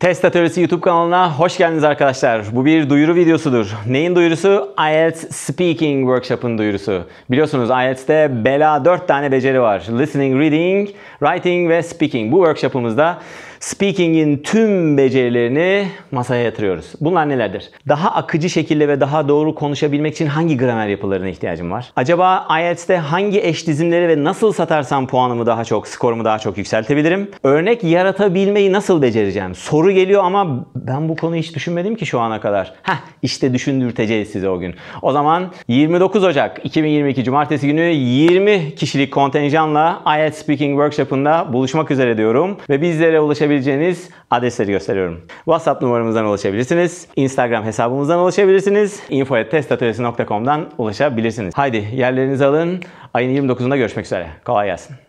Test Atölyesi YouTube kanalına hoş geldiniz arkadaşlar. Bu bir duyuru videosudur. Neyin duyurusu? IELTS Speaking Workshop'ın duyurusu. Biliyorsunuz IELTS'te bela 4 tane beceri var. Listening, Reading, Writing ve Speaking. Bu workshop'ımızda Speaking'in tüm becerilerini masaya yatırıyoruz. Bunlar nelerdir? Daha akıcı şekilde ve daha doğru konuşabilmek için hangi gramer yapılarına ihtiyacım var? Acaba IELTS'te hangi eş dizimleri ve nasıl satarsam puanımı daha çok, skorumu daha çok yükseltebilirim? Örnek yaratabilmeyi nasıl becereceğim? Soru geliyor ama ben bu konuyu hiç düşünmedim ki şu ana kadar. Heh işte düşündürteceğiz size o gün. O zaman 29 Ocak 2022 Cumartesi günü 20 kişilik kontenjanla IELTS Speaking Workshop'ında buluşmak üzere diyorum. Ve bizlere ulaşabileceğiniz adresleri gösteriyorum. WhatsApp numaramızdan ulaşabilirsiniz. Instagram hesabımızdan ulaşabilirsiniz. info.testatölyesi.com'dan ulaşabilirsiniz. Haydi yerlerinizi alın. Ayın 29'unda görüşmek üzere. Kolay gelsin.